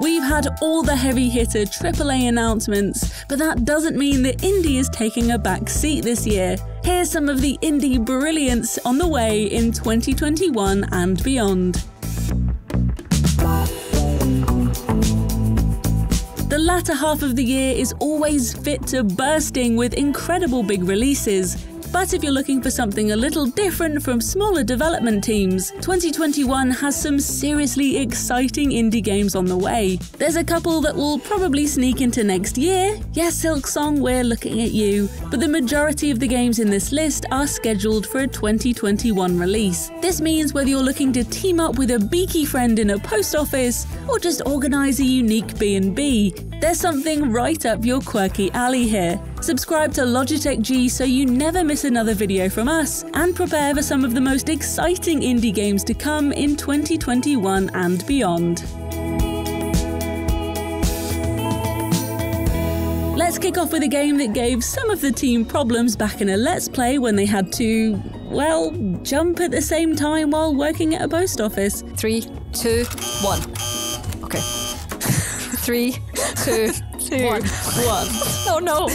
We've had all the heavy hitter AAA announcements, but that doesn't mean that indie is taking a back seat this year. Here's some of the indie brilliance on the way in 2021 and beyond. The latter half of the year is always fit to bursting with incredible big releases. But if you're looking for something a little different from smaller development teams, 2021 has some seriously exciting indie games on the way. There's a couple that will probably sneak into next year. Yes, Silksong, we're looking at you. But the majority of the games in this list are scheduled for a 2021 release. This means whether you're looking to team up with a beaky friend in a post office or just organize a unique B&B, there's something right up your quirky alley here. Subscribe to Logitech G so you never miss another video from us, and prepare for some of the most exciting indie games to come in 2021 and beyond. Let's kick off with a game that gave some of the team problems back in a Let's Play when they had to, well, jump at the same time while working at a post office. Three, two, one. Okay. Three, two, Two, one. one. Oh no!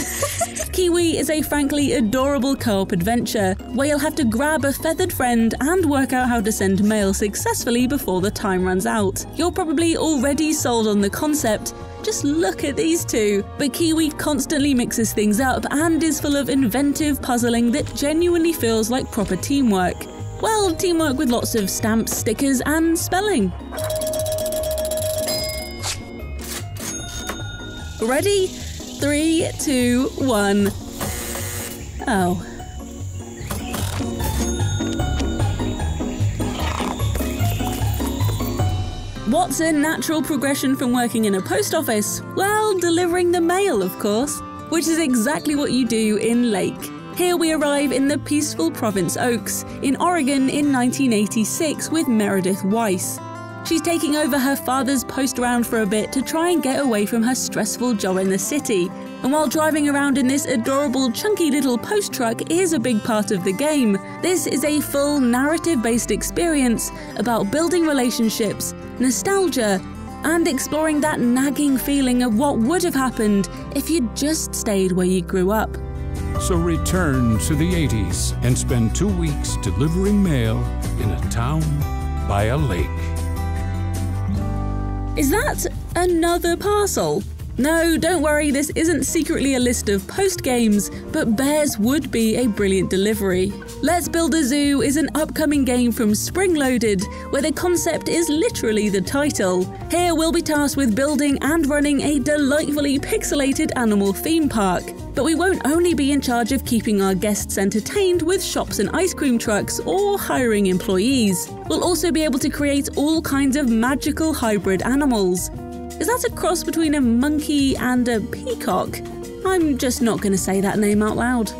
KeyWe is a frankly adorable co op adventure where you'll have to grab a feathered friend and work out how to send mail successfully before the time runs out. You're probably already sold on the concept. Just look at these two. But KeyWe constantly mixes things up and is full of inventive puzzling that genuinely feels like proper teamwork. Well, teamwork with lots of stamps, stickers, and spelling. Ready? Three, two, one. Oh. What's a natural progression from working in a post office? Well, delivering the mail, of course, which is exactly what you do in Lake. Here we arrive in the peaceful Providence Oaks, in Oregon in 1986 with Meredith Weiss. She's taking over her father's post round for a bit to try and get away from her stressful job in the city. And while driving around in this adorable, chunky little post truck is a big part of the game, this is a full narrative based experience about building relationships, nostalgia, and exploring that nagging feeling of what would have happened if you'd just stayed where you grew up. So return to the 80s and spend two weeks delivering mail in a town by a lake. Is that another parcel? No, don't worry, this isn't secretly a list of post games, but Bears would be a brilliant delivery. Let's Build a Zoo is an upcoming game from Springloaded, where the concept is literally the title. Here we'll be tasked with building and running a delightfully pixelated animal theme park. But we won't only be in charge of keeping our guests entertained with shops and ice cream trucks or hiring employees. We'll also be able to create all kinds of magical hybrid animals. Is that a cross between a monkey and a peacock? I'm just not going to say that name out loud.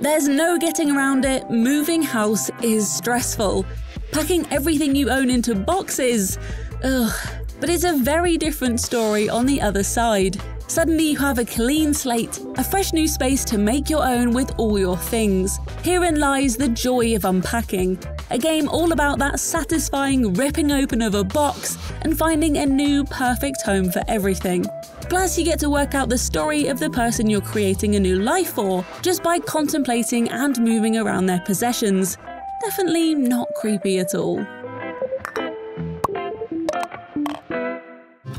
There's no getting around it. Moving house is stressful. Packing everything you own into boxes. Ugh. But it's a very different story on the other side. Suddenly, you have a clean slate, a fresh new space to make your own with all your things. Herein lies the joy of unpacking. A game all about that satisfying ripping open of a box and finding a new perfect home for everything. Plus, you get to work out the story of the person you're creating a new life for just by contemplating and moving around their possessions. Definitely not creepy at all.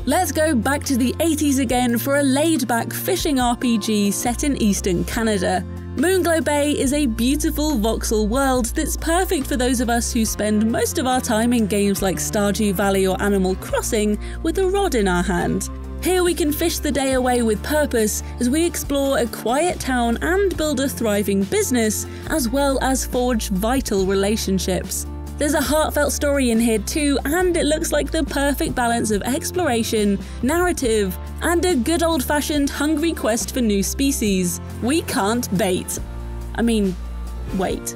Let's go back to the 80s again for a laid back fishing RPG set in eastern Canada. Moonglow Bay is a beautiful voxel world that's perfect for those of us who spend most of our time in games like Stardew Valley or Animal Crossing with a rod in our hand. Here we can fish the day away with purpose as we explore a quiet town and build a thriving business, as well as forge vital relationships. There's a heartfelt story in here too, and it looks like the perfect balance of exploration, narrative, and a good old fashioned hungry quest for new species. We can't bait. I mean, wait.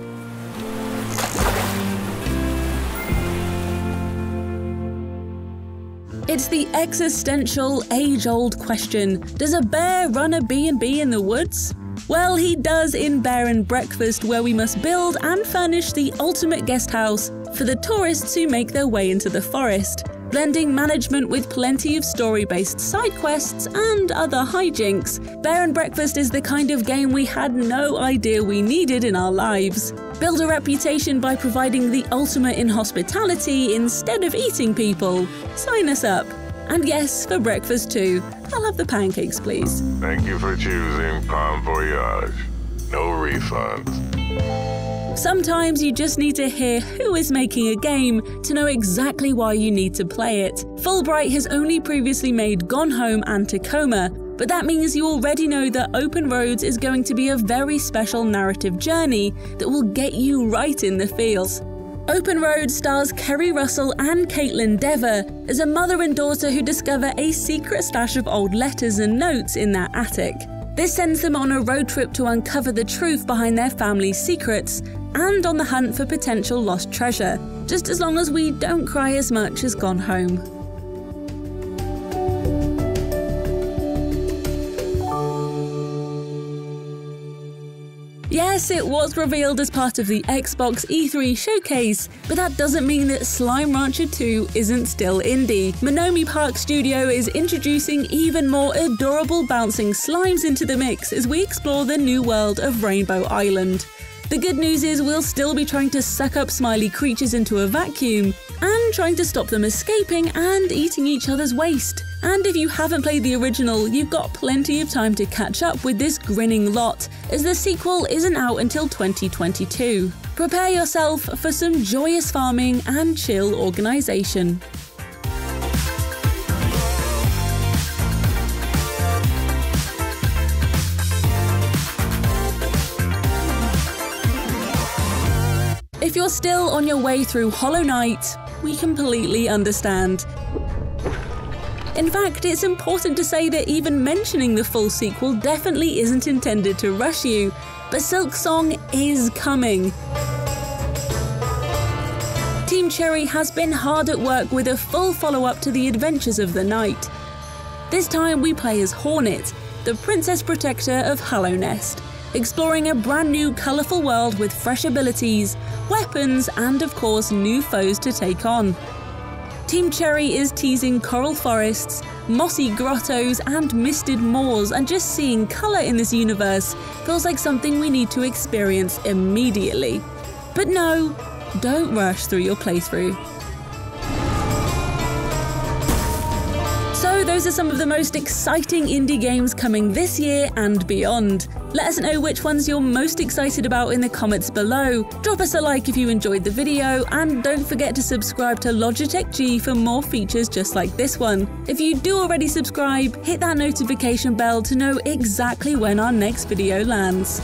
It's the existential, age-old question: Does a bear run a B&B in the woods? Well, he does in Bear and Breakfast, where we must build and furnish the ultimate guest house for the tourists who make their way into the forest, blending management with plenty of story based side quests and other hijinks. Bear and Breakfast is the kind of game we had no idea we needed in our lives. Build a reputation by providing the ultimate in hospitality instead of eating people. Sign us up. And yes, for breakfast too. I'll have the pancakes, please. Thank you for choosing Palm Voyage. No refunds. Sometimes you just need to hear who is making a game to know exactly why you need to play it. Fulbright has only previously made Gone Home and Tacoma, but that means you already know that Open Roads is going to be a very special narrative journey that will get you right in the feels. Open Road stars Keri Russell and Kaitlyn Dever as a mother and daughter who discover a secret stash of old letters and notes in their attic. This sends them on a road trip to uncover the truth behind their family's secrets and on the hunt for potential lost treasure, just as long as we don't cry as much as Gone Home. Yes, it was revealed as part of the Xbox E3 showcase, but that doesn't mean that Slime Rancher 2 isn't still indie. Monomi Park Studio is introducing even more adorable bouncing slimes into the mix as we explore the new world of Rainbow Island. The good news is we'll still be trying to suck up smiley creatures into a vacuum and trying to stop them escaping and eating each other's waste. And if you haven't played the original, you've got plenty of time to catch up with this grinning lot, as the sequel isn't out until 2022. Prepare yourself for some joyous farming and chill organisation. If you're still on your way through Hollow Knight, we completely understand. In fact, it's important to say that even mentioning the full sequel definitely isn't intended to rush you, but Silksong is coming. Team Cherry has been hard at work with a full follow up to the adventures of the knight. This time we play as Hornet, the princess protector of Hallownest, exploring a brand new colourful world with fresh abilities, weapons, and of course, new foes to take on. Team Cherry is teasing coral forests, mossy grottos, and misted moors, and just seeing colour in this universe feels like something we need to experience immediately. But no, don't rush through your playthrough. Those are some of the most exciting indie games coming this year and beyond. Let us know which ones you're most excited about in the comments below. Drop us a like if you enjoyed the video, and don't forget to subscribe to Logitech G for more features just like this one. If you do already subscribe, hit that notification bell to know exactly when our next video lands.